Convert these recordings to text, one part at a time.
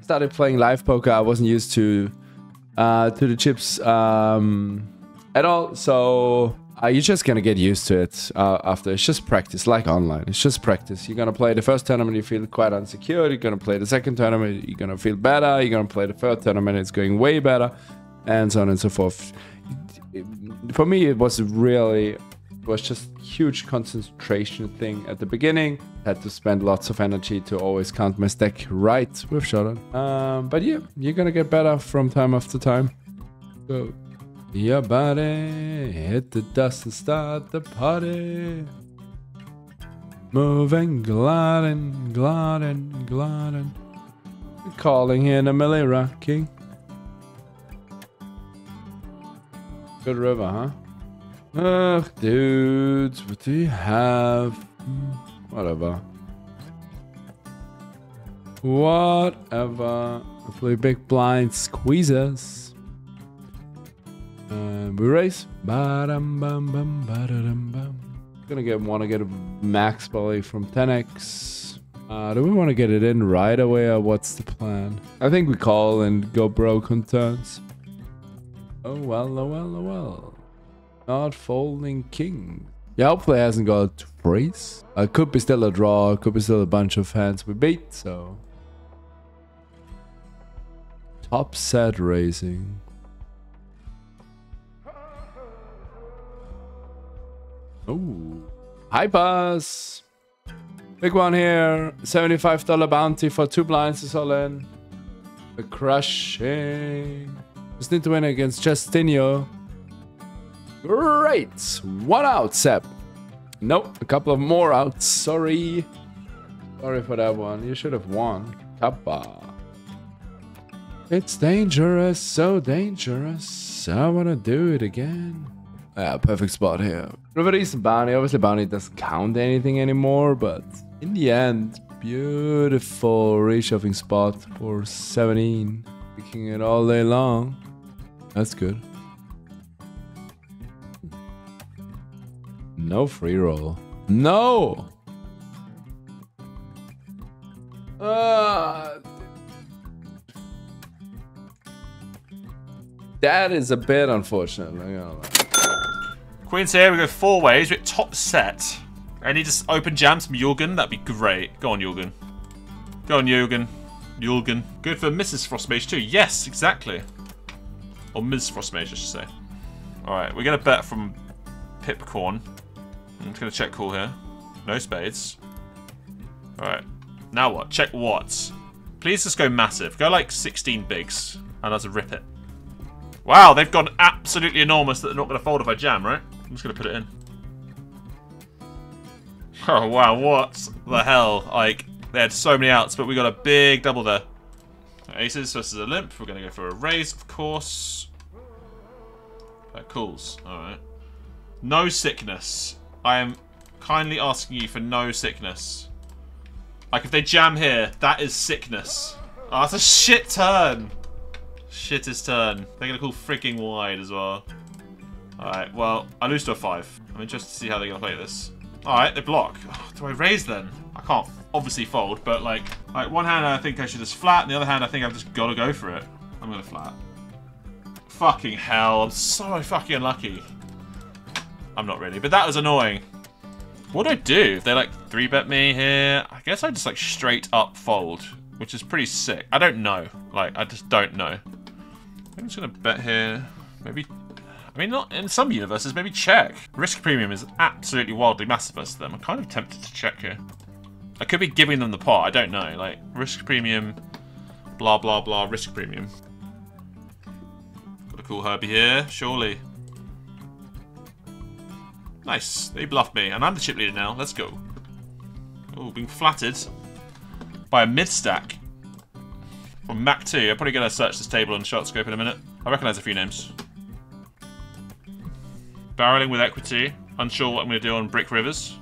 started playing live poker, I wasn't used to uh, to the chips um, at all. So uh, you're just gonna get used to it uh, after. It's just practice, like online. It's just practice. You're gonna play the first tournament, you feel quite unsecure. You're gonna play the second tournament, you're gonna feel better. You're gonna play the third tournament, it's going way better, and so on and so forth. For me, it was really was just huge concentration thing at the beginning. Had to spend lots of energy to always count my stack right with Shodan. Um, but yeah, you're gonna get better from time after time. So your body hit the dust and start the party. Moving, gliding, gliding, gliding. Calling in a Millie rocking. Good river, huh? Ugh, dudes, what do you have? Whatever. Whatever. Hopefully big blind squeezes. And we race. Ba-dum bum bum ba-da-dum bum. Gonna get wanna get a max volley from 10x. Uh, do we want to get it in right away or what's the plan? I think we call and go broke on turns. Oh well, oh well, oh well. Not folding king. Yeah, hopefully it hasn't got freeze. Uh, could be still a draw, could be still a bunch of hands we beat, so. Top set raising. Ooh. High pass. Big one here. $75 bounty for two blinds is all in. The crushing. Just need to win against Justinio. Great. One out, Seb. Nope, a couple of more outs. Sorry. Sorry for that one. You should have won. Kappa. It's dangerous, so dangerous. I wanna do it again. Yeah, perfect spot here. River East Bounty. Obviously, Bounty doesn't count anything anymore, but in the end, beautiful reshuffling spot for 17. Picking it all day long. That's good. No free roll. No! Uh, that is a bit unfortunate. Queen's here, we go four ways. We're top set. Need to open jam from Jorgen. That'd be great. Go on, Jorgen. Go on, Jorgen. Jorgen. Good for Mrs. Frostmage too. Yes, exactly. Or Ms. Frostmage, I should say. Alright, we're going to bet from Pipcorn. I'm just to check call here. No spades. Alright. Now what? Check what? Please just go massive. Go like 16 bigs. And that's a rip it. Wow, they've gone absolutely enormous that they're not going to fold if I jam, right? I'm just to put it in. Oh, wow, what the hell? Like, they had so many outs, but we got a big double there. Aces versus a limp. We're going to go for a raise, of course. That cools. Alright. No sickness. I am kindly asking you for no sickness. Like, if they jam here, that is sickness. Oh, that's a shit turn. Shit his turn. They're gonna call freaking wide as well. Alright, well, I lose to a 5. I'm interested to see how they're gonna play this. Alright, they block. Oh, do I raise then? I can't obviously fold, but like, like one hand I think I should just flat, and the other hand I think I've just gotta go for it. I'm gonna flat. Fucking hell, I'm so fucking unlucky. I'm not really, but that was annoying. What do I do if they like 3-bet me here? I guess I just like straight up fold, which is pretty sick. I don't know. Like, I just don't know. I'm just gonna bet here. Maybe I mean, not in some universes, maybe check. Risk premium is absolutely wildly massive versus them. I'm kind of tempted to check here. I could be giving them the pot, I don't know. Like, risk premium, blah, blah, blah, risk premium. Got a cool Herbie here, surely. Nice, they bluffed me, and I'm the chip leader now. Let's go. Oh, being flattered by a mid-stack from Mac 2. I'm probably going to search this table on SharkScope in a minute. I recognise a few names. Barreling with equity. Unsure what I'm going to do on Brick Rivers.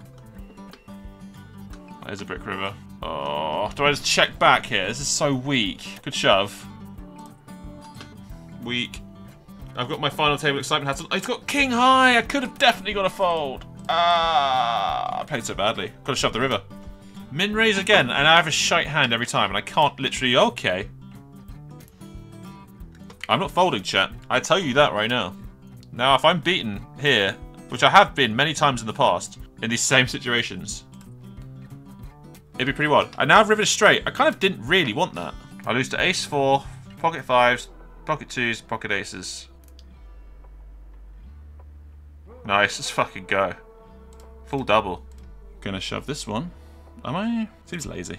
There's a Brick River. Oh, do I just check back here? This is so weak. Good shove. Weak. I've got my final table excitement hats on. He's got King High! I could have definitely got a fold. Ah, I played so badly. Could have shoved the river. Min raise again, and I have a shite hand every time, and I can't literally. Okay. I'm not folding, chat. I tell you that right now. Now, if I'm beaten here, which I have been many times in the past, in these same situations, it'd be pretty wild. I now have riveted straight. I kind of didn't really want that. I lose to ace four, pocket fives, pocket twos, pocket aces. Nice, let's fucking go. Full double. Gonna shove this one. Am I? Seems lazy.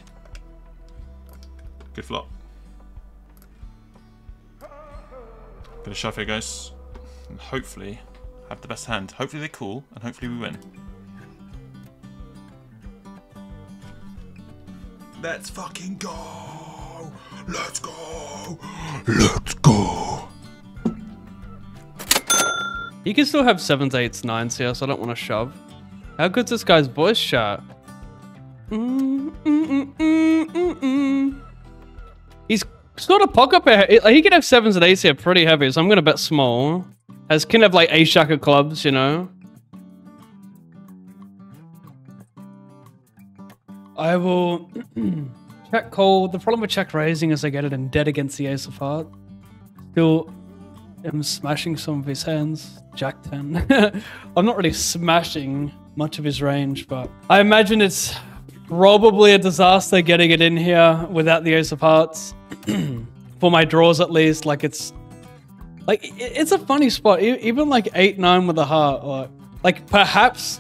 Good flop. Gonna shove here, guys. And hopefully have the best hand. Hopefully they call, and hopefully we win. Let's fucking go! Let's go! Let's go! He can still have sevens, eights, nines here, so I don't want to shove. How good's this guy's voice chat? Mm, mm, mm, He's got a pocket pair. He can have sevens and eights here pretty heavy, so I'm going to bet small. As can have like ace jack of clubs, you know. I will check call. The problem with check raising is I get it in dead against the ace of heart. Still am smashing some of his hands. Jack 10. I'm not really smashing much of his range, but I imagine it's probably a disaster getting it in here without the ace of hearts. For my draws at least, like it's like it's a funny spot. Even like eight nine with a heart, or like perhaps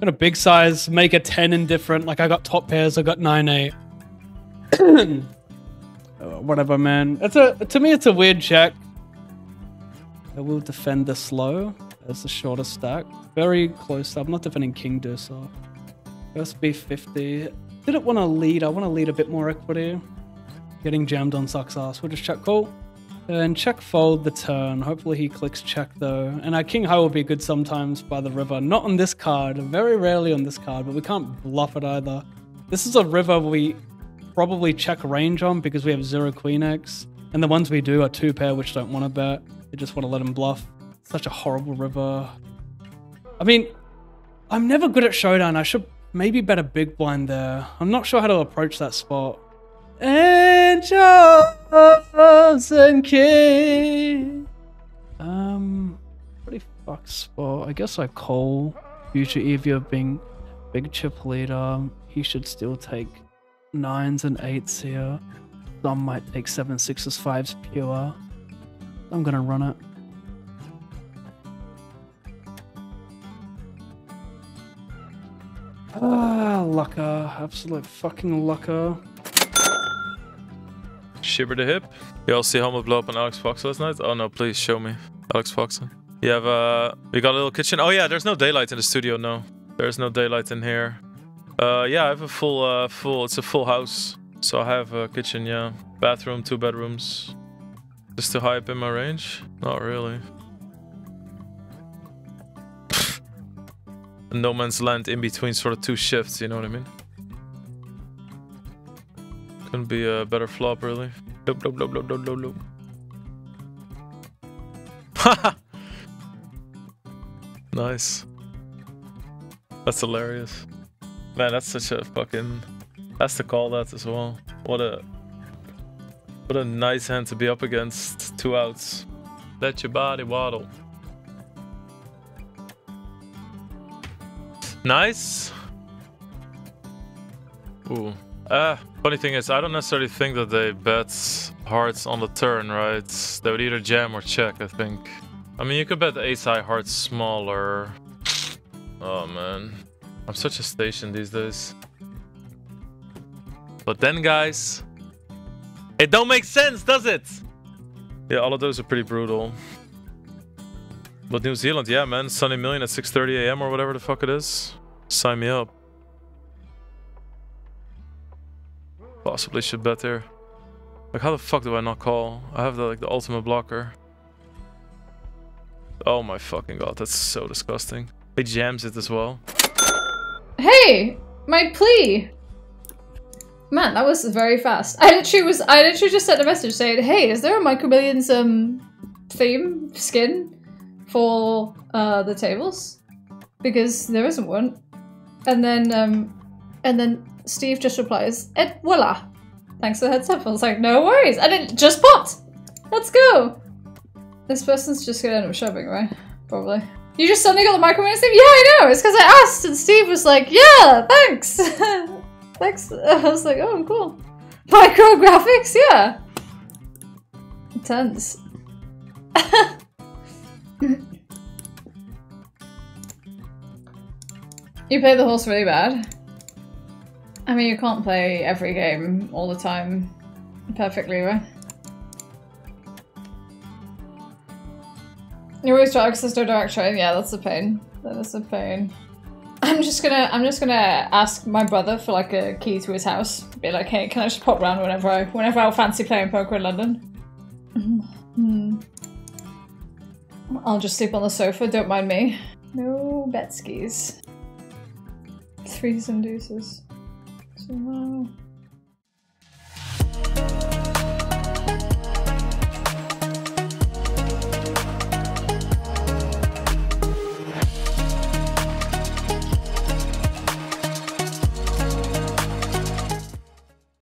in a big size, make a ten indifferent. Like I got top pairs, I got nine eight. Uh, whatever, man. It's a to me, it's a weird check. I will defend the slow as the shorter stack. Very close. I'm not defending King Deucer. First B50. Didn't want to lead. I want to lead a bit more equity. Getting jammed on sucks ass. We'll just check call. And check fold the turn. Hopefully he clicks check though. And our king high will be good sometimes by the river. Not on this card. Very rarely on this card, but we can't bluff it either. This is a river we probably check range on because we have zero queen X. And the ones we do are two pair which don't want to bet. They just want to let him bluff. Such a horrible river. I mean, I'm never good at showdown. I should maybe bet a big blind there. I'm not sure how to approach that spot. Angels and King. Um, pretty fucked spot. I guess I call future Evia being big chip leader. He should still take nines and eights here. Some might take seven, sixes, fives pure. I'm gonna run it. Ah, lucker. Absolute fucking lucker. Shiver the hip. You all see Homo blow up on Alex Fox last night? Oh no, please show me. Alex Fox. You have uh we got a little kitchen. Oh yeah, there's no daylight in the studio, no. There's no daylight in here. Uh yeah, I have a full uh full it's a full house. So I have a kitchen, yeah. Bathroom, two bedrooms. Just to high up in my range? Not really. no man's land in between sort of two shifts, you know what I mean? Couldn't be a better flop, really. Haha! nice. That's hilarious. Man, that's such a fucking... Has to call that as well. What a... What a nice hand to be up against. Two outs. Let your body waddle. Nice. Ooh. Ah, funny thing is, I don't necessarily think that they bet hearts on the turn, right? They would either jam or check, I think. I mean, you could bet the ace high hearts smaller. Oh man, I'm such a station these days. But then, guys, it don't make sense, does it? Yeah, all of those are pretty brutal. But New Zealand, yeah, man, Sunday Million at 6:30 a.m. or whatever the fuck it is. Sign me up. Possibly should bet there. Like, how the fuck do I not call? I have the, like the ultimate blocker. Oh my fucking god, that's so disgusting. He jams it as well. Hey, my plea. Man, that was very fast. I literally was. I literally just sent a message saying, "Hey, is there a Micro Millions um theme skin for uh the tables? Because there isn't one." And then um, and then Steve just replies, "Et voila." Thanks for the heads up. I was like, no worries. And it just popped. Let's go. This person's just gonna end up shoving, right? Probably. You just suddenly got the microphone Steve? Yeah, I know. It's because I asked, and Steve was like, "Yeah, thanks, thanks." I was like, "Oh, cool." Micrographics, yeah. Intense. you play the horse really bad. I mean, you can't play every game all the time perfectly, right? You always try access no direct train. Yeah, that's a pain. That is a pain. I'm just gonna I'm just gonna ask my brother for like a key to his house. Be like, hey, can I just pop round whenever I whenever I fancy playing poker in London? Hmm. I'll just sleep on the sofa. Don't mind me. No bet skis. Threes and deuces. So, no.